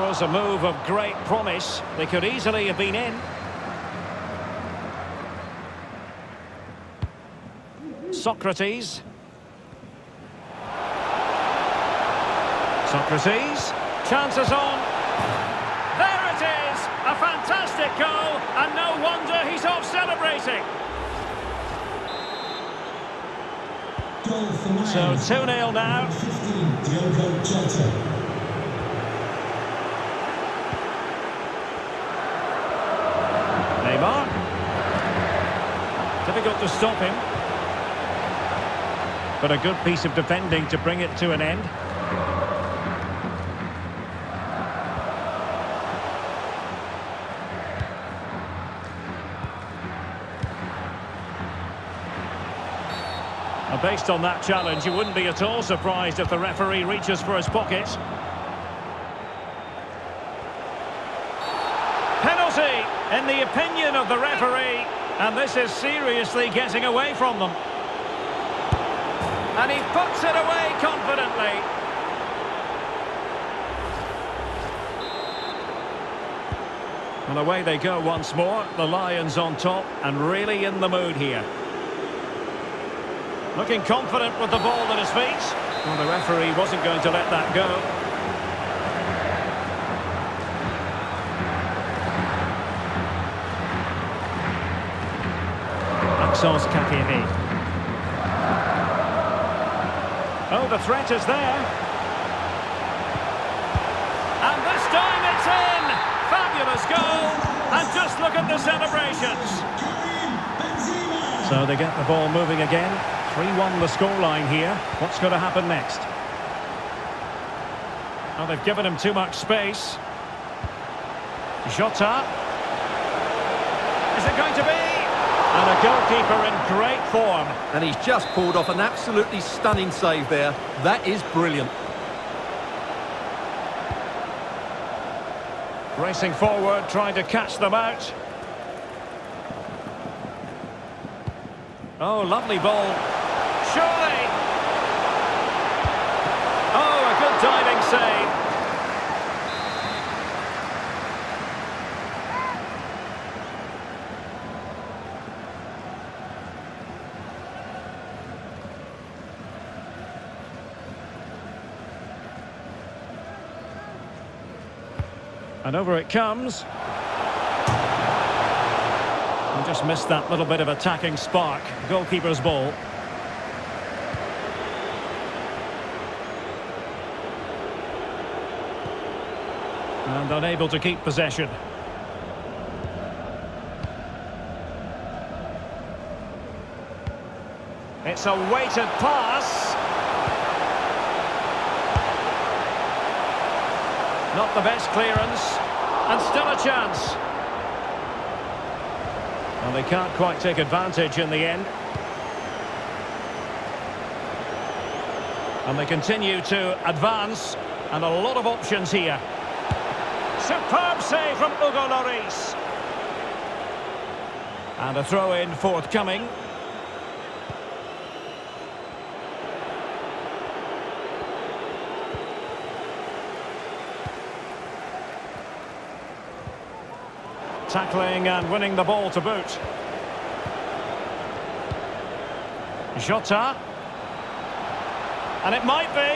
was a move of great promise. They could easily have been in. Socrates. Socrates. Chances on. There it is! A fantastic goal, and no wonder he's off celebrating. So 2-0 now. 15, Diogo Jota. Neymar. Difficult to stop him. But a good piece of defending to bring it to an end. Now, based on that challenge, you wouldn't be at all surprised if the referee reaches for his pocket. Penalty, in the opinion of the referee, and this is seriously getting away from them. And he puts it away confidently. And away they go once more. The Lions on top and really in the mood here. Looking confident with the ball at his feet. Well, the referee wasn't going to let that go. Maxence Caqueret. Oh, the threat is there. And this time it's in! Fabulous goal! And just look at the celebrations. So they get the ball moving again. 3-1 the scoreline here. What's going to happen next? Oh, they've given him too much space. Jota. Is it going to be? And a goalkeeper in great form. And he's just pulled off an absolutely stunning save there. That is brilliant. Racing forward, trying to catch them out. Oh, lovely ball. Surely! Oh, a good diving save. And over it comes. And just missed that little bit of attacking spark. Goalkeeper's ball. And unable to keep possession. It's a weighted pass. Not the best clearance. And still a chance. And they can't quite take advantage in the end. And they continue to advance. And a lot of options here. Superb save from Hugo Lloris. And a throw-in forthcoming. Tackling and winning the ball to boot. Jota. And it might be.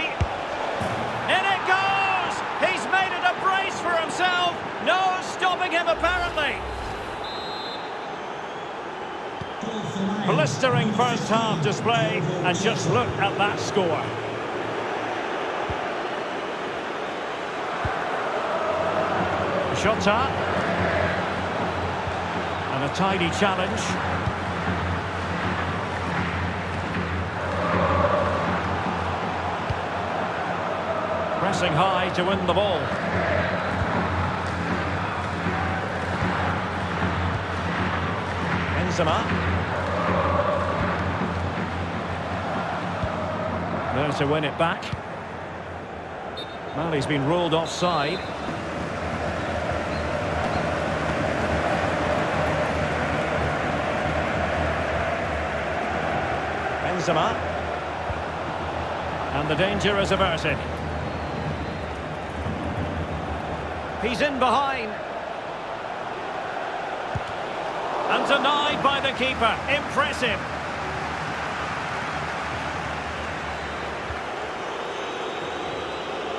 In it goes! He's made it a brace for himself. No stopping him, apparently. Blistering first half display. And just look at that score. Jota. A tidy challenge. Pressing high to win the ball. Benzema. There to win it back. He's been ruled offside. Benzema. And the danger is averted. He's in behind. And denied by the keeper. Impressive.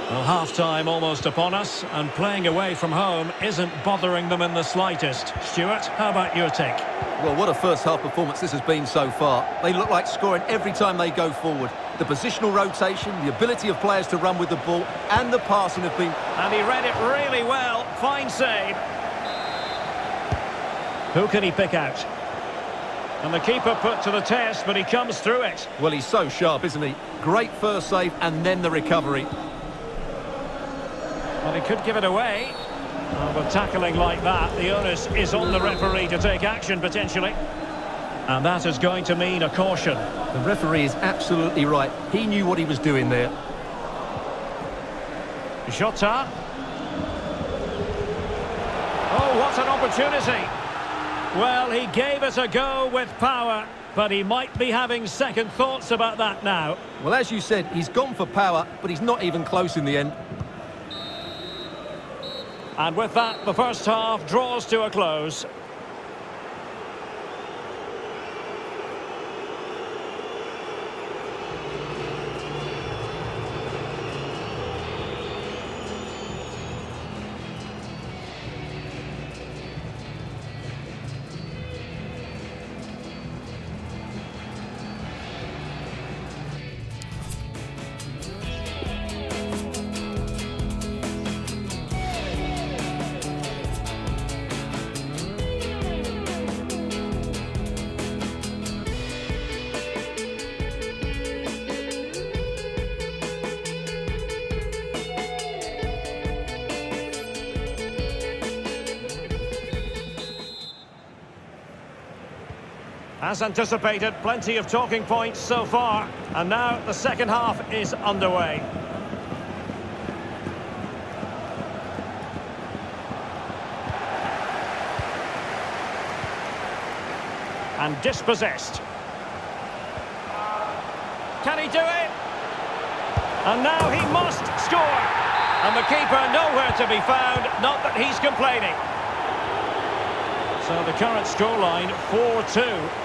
Well, half-time almost upon us, and playing away from home isn't bothering them in the slightest. Stewart, how about your take? Well, what a first-half performance this has been so far. They look like scoring every time they go forward. The positional rotation, the ability of players to run with the ball, and the passing have been... And he read it really well. Fine save. Who can he pick out? And the keeper put to the test, but he comes through it. Well, he's so sharp, isn't he? Great first save, and then the recovery. Well, he could give it away. Oh, well, but tackling like that, the onus is on the referee to take action, potentially. And that is going to mean a caution. The referee is absolutely right. He knew what he was doing there. Jota. Oh, what an opportunity. Well, he gave it a go with power, but he might be having second thoughts about that now. Well, as you said, he's gone for power, but he's not even close in the end. And with that, the first half draws to a close. As anticipated, plenty of talking points so far. And now the second half is underway. And dispossessed. Can he do it? And now he must score. And the keeper nowhere to be found, not that he's complaining. So the current scoreline, 4-2.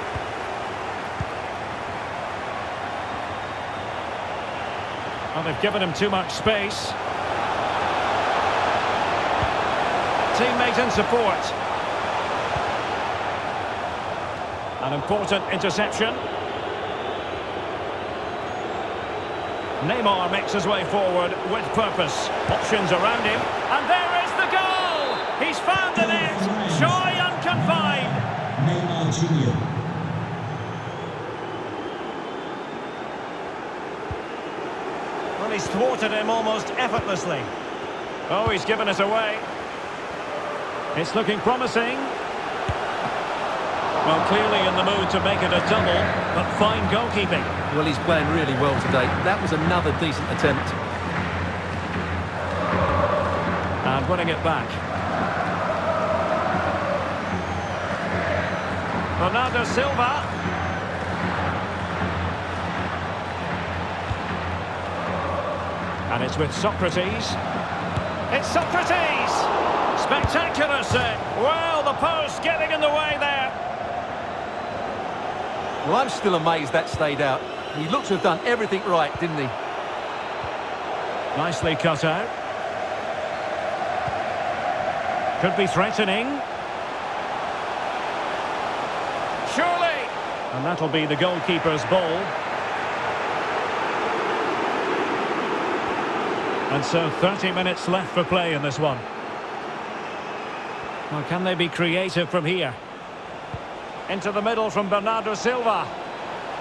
Well, they've given him too much space. Teammate in support. An important interception. Neymar makes his way forward with purpose. Options around him. And there is the goal! He's found the net. Joy unconfined. Neymar Jr. Well, he's thwarted him almost effortlessly. Oh, he's given it away. It's looking promising. Well, clearly in the mood to make it a double, but fine goalkeeping. Well, he's playing really well today. That was another decent attempt. And winning it back. Bernardo Silva. And it's with Socrates. It's Socrates! Spectacular set. Well, the post getting in the way there. Well, I'm still amazed that stayed out. He looked to have done everything right, didn't he? Nicely cut out. Could be threatening. Surely! And that'll be the goalkeeper's ball. And so 30 minutes left for play in this one. Well, can they be creative from here? Into the middle from Bernardo Silva.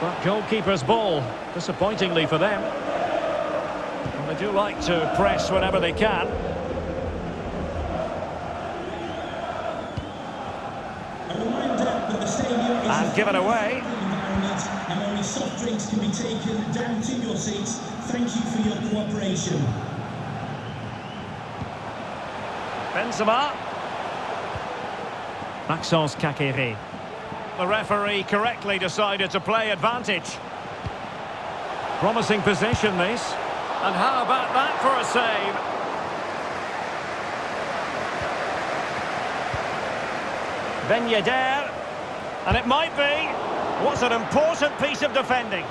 But goalkeeper's ball, disappointingly for them. And they do like to press whenever they can. A reminder that the stadium is And a given away. and only soft drinks can be taken down to your seats. Thank you for your cooperation. Benzema. Maxence Caqueret. The referee correctly decided to play advantage. Promising possession, this. And how about that for a save? Ben Yedder. And it might be. What's an important piece of defending.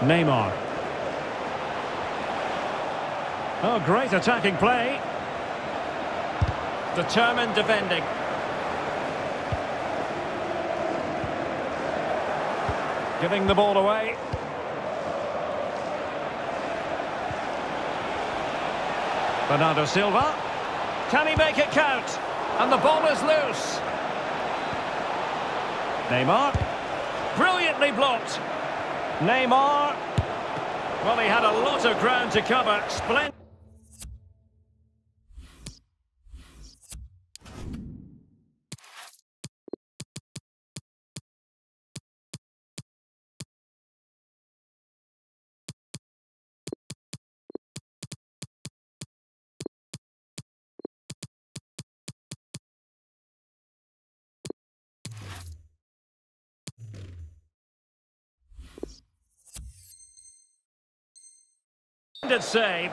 Neymar. Oh, great attacking play. Determined defending. Giving the ball away. Bernardo Silva. Can he make it count? And the ball is loose. Neymar. Brilliantly blocked. Neymar. Well, he had a lot of ground to cover. Splendid. Splendid save.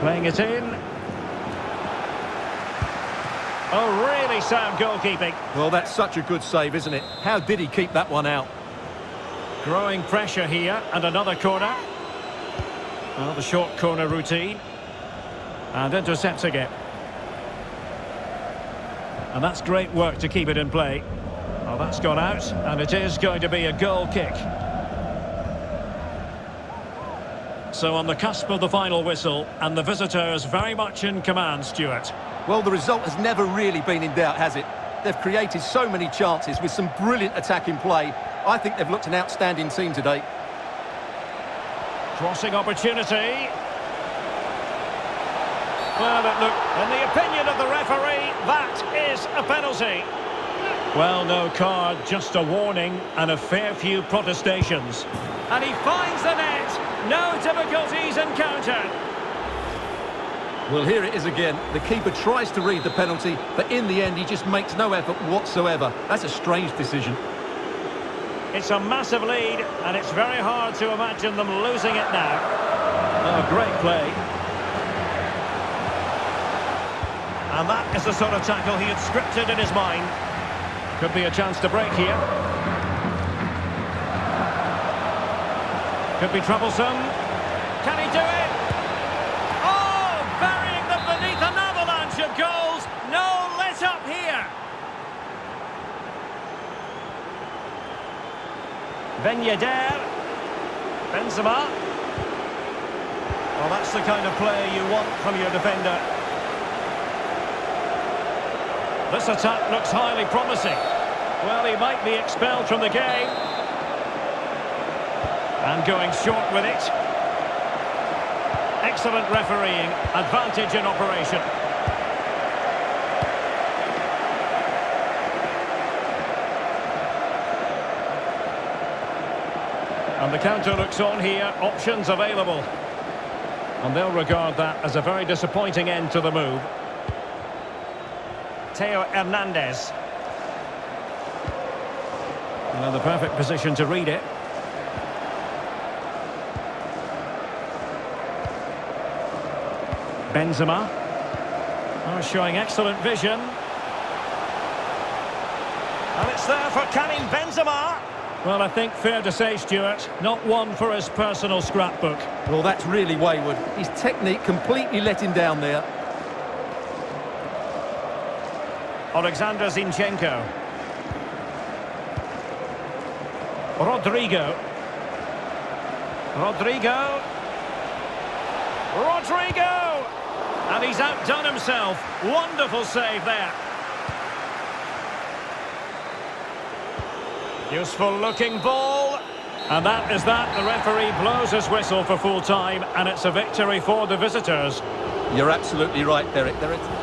Playing it in. Oh, really sound goalkeeping. Well, that's such a good save, isn't it? How did he keep that one out? Growing pressure here, and another corner. Well, the short corner routine. And intercepting it. And that's great work to keep it in play. Well, that's gone out, and it is going to be a goal kick. So on the cusp of the final whistle, and the visitors very much in command, Stewart. Well, the result has never really been in doubt, has it? They've created so many chances with some brilliant attacking play. I think they've looked an outstanding team today. Crossing opportunity. Well, but look, in the opinion of the referee, that is a penalty. Well, no card, just a warning and a fair few protestations. And he finds the net. No difficulties encountered. Well, here it is again. The keeper tries to read the penalty, but in the end, he just makes no effort whatsoever. That's a strange decision. It's a massive lead, and it's very hard to imagine them losing it now. Oh, great play. And that is the sort of tackle he had scripted in his mind. Could be a chance to break here. Could be troublesome. Can he do it? Oh, burying them beneath an avalanche of goals. No let up here. Ben Yedder. Benzema. Well, that's the kind of play you want from your defender. This attack looks highly promising. Well, he might be expelled from the game. And going short with it. Excellent refereeing. Advantage in operation. And the counter looks on here. Options available. And they'll regard that as a very disappointing end to the move. Theo Hernandez. Another perfect position to read it. Benzema. Oh, showing excellent vision. And it's there for Karim Benzema. Well, I think fair to say, Stewart, not one for his personal scrapbook. Well, that's really wayward. His technique completely let him down there. Alexander Zinchenko. Rodrigo. Rodrigo. Rodrigo! And he's outdone himself. Wonderful save there. Useful looking ball. And that is that. The referee blows his whistle for full time, and it's a victory for the visitors. You're absolutely right, Derek. There is